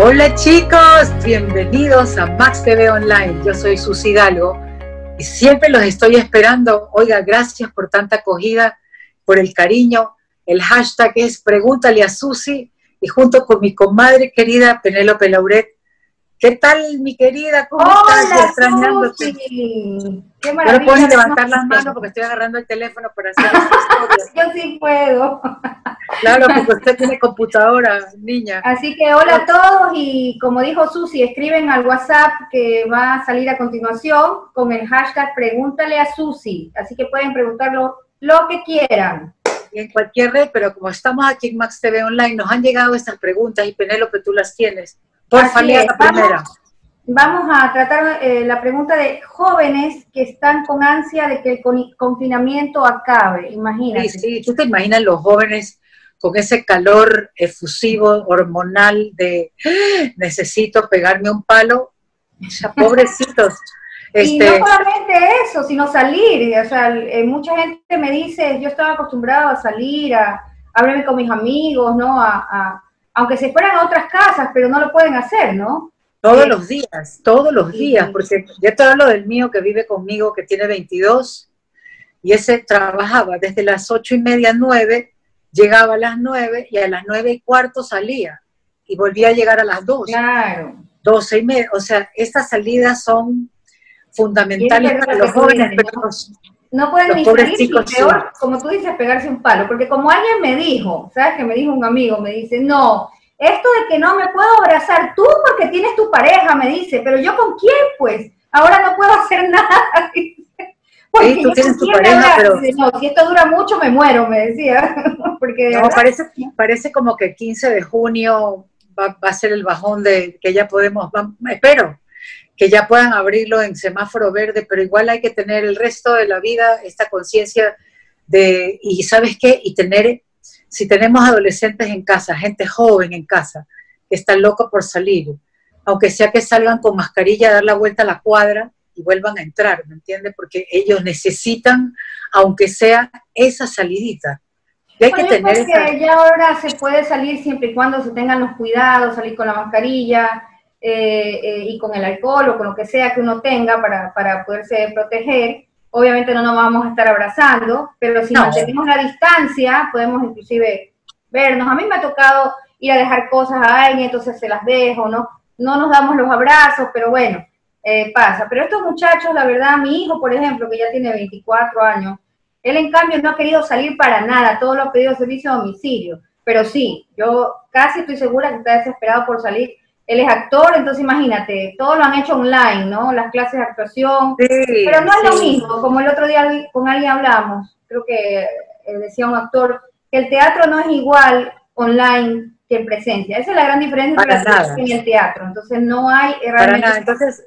Hola chicos, bienvenidos a Max TV Online. Yo soy Susi Hidalgo y siempre los estoy esperando. Oiga, gracias por tanta acogida, por el cariño. El hashtag es Pregúntale a Susi y junto con mi comadre querida Penélope Lauret ¿Qué tal, mi querida? ¿Cómo estás? Extrañándote. Qué maravilla. No puedes levantar las manos porque estoy agarrando el teléfono para hacer Yo sí puedo. Claro, porque usted tiene computadora, niña. Así que hola a todos y como dijo Susi, escriben al WhatsApp que va a salir a continuación con el hashtag Pregúntale a Susi. Así que pueden preguntarlo lo que quieran. en cualquier red, pero como estamos aquí en Max TV Online, nos han llegado estas preguntas y Penélope, tú las tienes. Por favor, la primera. Vamos a tratar eh, la pregunta de jóvenes que están con ansia de que el confinamiento acabe, imagínate. Sí, sí, tú te imaginas los jóvenes con ese calor efusivo, hormonal de ¡Ah! necesito pegarme un palo, sea, pobrecitos. Y no este solamente eso, sino salir. O sea, eh, mucha gente me dice, yo estaba acostumbrado a salir, a, hablarme con mis amigos, ¿no? a aunque se fueran a otras casas, pero no lo pueden hacer, ¿no? Todos los días, todos los días, porque ya te hablo del mío que vive conmigo, que tiene 22, y ese trabajaba desde las ocho y media, nueve, llegaba a las nueve, y a las nueve y cuarto salía, y volvía a llegar a las dos. Claro. Doce y media, o sea, estas salidas son fundamentales para los jóvenes, pero no pueden ni salir peor, como tú dices, pegarse un palo. Porque como alguien me dijo, ¿sabes? Que me dijo un amigo, me dice, no, esto de que no me puedo abrazar tú porque tienes tu pareja, me dice, pero yo con quién, pues, ahora no puedo hacer nada. Porque tú tienes tu pareja, pero... No, si esto dura mucho me muero, me decía. Porque no, parece, parece como que el 15 de junio va, va, a ser el bajón de que ya podemos, espero, que ya puedan abrirlo en semáforo verde, pero igual hay que tener el resto de la vida esta conciencia de, y sabes qué, y tener, si tenemos adolescentes en casa, gente joven en casa, que están locos por salir, aunque sea que salgan con mascarilla a dar la vuelta a la cuadra y vuelvan a entrar, ¿me entiendes? Porque ellos necesitan, aunque sea esa salidita. Y hay que tener que ya ahora se puede salir siempre y cuando se tengan los cuidados, salir con la mascarilla, eh, eh, y con el alcohol o con lo que sea que uno tenga para, para poderse proteger. Obviamente no nos vamos a estar abrazando, pero si mantenemos la distancia, podemos inclusive vernos. A mí me ha tocado ir a dejar cosas a alguien, entonces se las dejo, ¿no? No nos damos los abrazos, pero bueno, eh, pasa. Pero estos muchachos, la verdad, mi hijo, por ejemplo, que ya tiene 24 años, él en cambio no ha querido salir para nada, todo lo ha pedido servicio a domicilio. Pero sí, yo casi estoy segura que está desesperado por salir él es actor, entonces imagínate, todo lo han hecho online, ¿no? Las clases de actuación, pero no es lo mismo, como el otro día con alguien hablamos, creo que eh, decía un actor, que el teatro no es igual online que en presencia. Esa es la gran diferencia entre y el teatro. Entonces no hay realmente... Para Entonces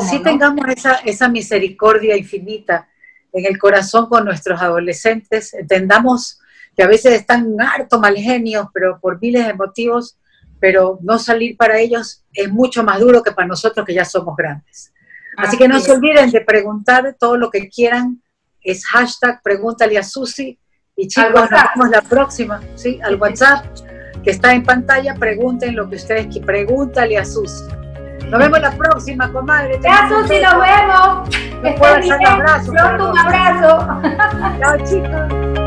sí, tengamos esa, esa misericordia infinita en el corazón con nuestros adolescentes, entendamos que a veces están harto mal genios, pero por miles de motivos pero no salir para ellos es mucho más duro que para nosotros que ya somos grandes. Así que no se olviden de preguntar todo lo que quieran. Es hashtag pregúntale a Susi. Y chicos, nos vemos la próxima, ¿sí? Al WhatsApp que está en pantalla, pregunten lo que ustedes quieran. Pregúntale a Susi. Nos vemos la próxima, comadre. Ya, Susi, nos vemos. Después un abrazo. un abrazo. Chao, chicos.